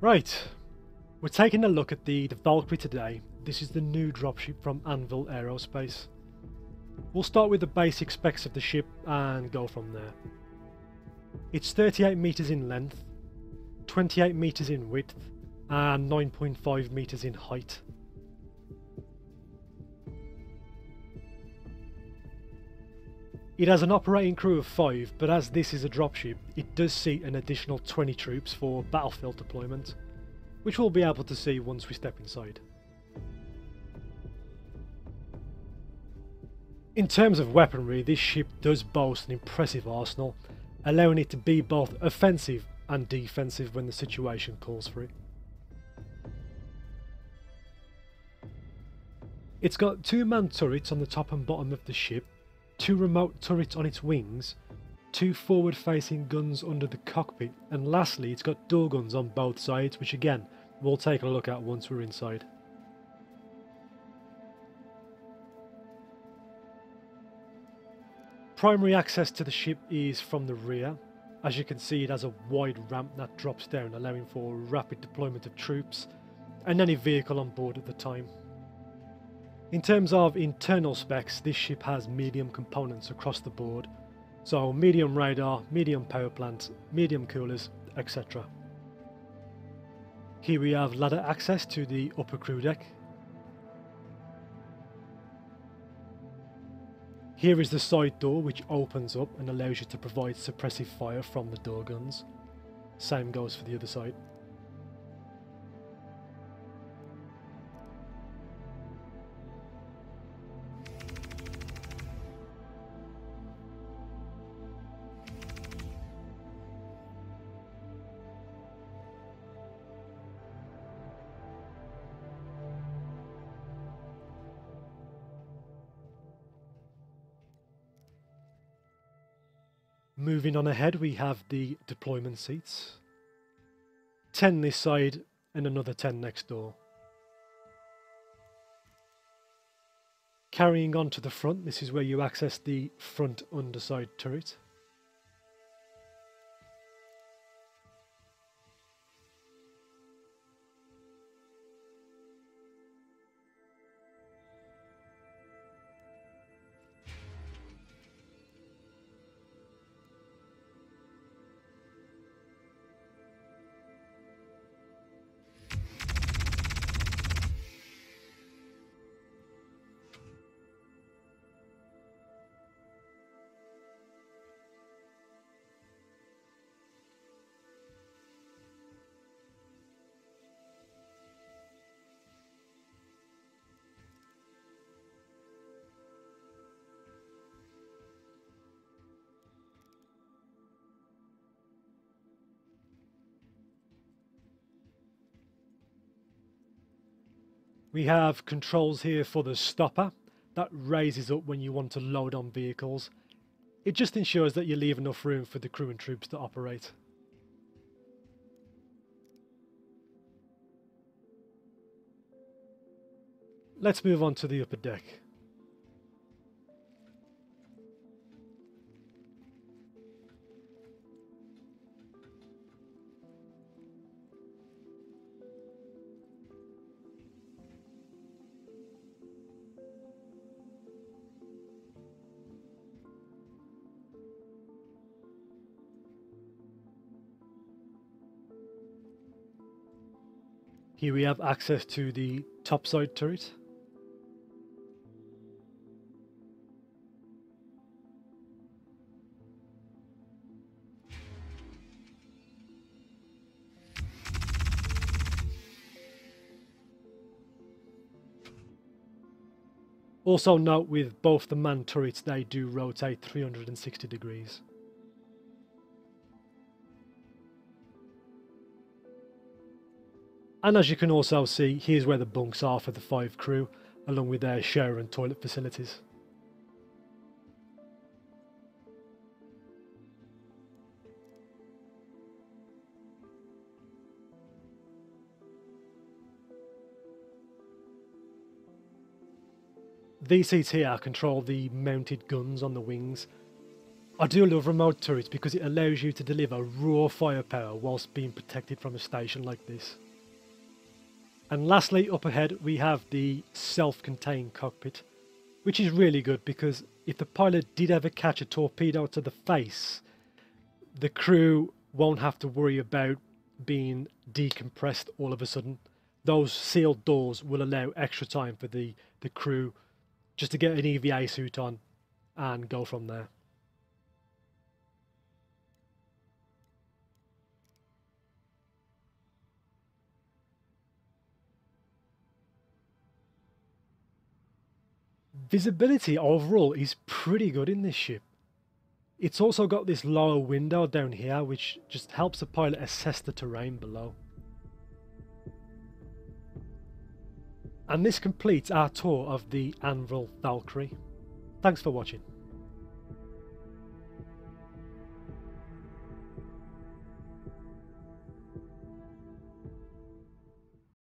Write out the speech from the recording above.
Right, we're taking a look at the, the Valkyrie today. This is the new dropship from Anvil Aerospace. We'll start with the basic specs of the ship and go from there. It's 38 meters in length, 28 meters in width, and 9.5 meters in height. It has an operating crew of 5, but as this is a dropship, it does seat an additional 20 troops for battlefield deployment, which we'll be able to see once we step inside. In terms of weaponry, this ship does boast an impressive arsenal, allowing it to be both offensive and defensive when the situation calls for it. It's got two man turrets on the top and bottom of the ship, two remote turrets on its wings, two forward facing guns under the cockpit, and lastly it's got door guns on both sides, which again we'll take a look at once we're inside. Primary access to the ship is from the rear. As you can see it has a wide ramp that drops down allowing for rapid deployment of troops and any vehicle on board at the time. In terms of internal specs, this ship has medium components across the board, so medium radar, medium power plant, medium coolers, etc. Here we have ladder access to the upper crew deck. Here is the side door which opens up and allows you to provide suppressive fire from the door guns. Same goes for the other side. Moving on ahead, we have the deployment seats. 10 this side and another 10 next door. Carrying on to the front, this is where you access the front underside turret. We have controls here for the stopper. That raises up when you want to load on vehicles. It just ensures that you leave enough room for the crew and troops to operate. Let's move on to the upper deck. Here we have access to the topside turret. Also note with both the man turrets they do rotate 360 degrees. And as you can also see, here's where the bunks are for the five crew, along with their shower and toilet facilities. These seats here control the mounted guns on the wings. I do love remote turrets because it allows you to deliver raw firepower whilst being protected from a station like this. And lastly, up ahead we have the self-contained cockpit, which is really good because if the pilot did ever catch a torpedo to the face, the crew won't have to worry about being decompressed all of a sudden. Those sealed doors will allow extra time for the, the crew just to get an EVA suit on and go from there. Visibility overall is pretty good in this ship. It's also got this lower window down here which just helps the pilot assess the terrain below. And this completes our tour of the Anvil Valkyrie. Thanks for watching.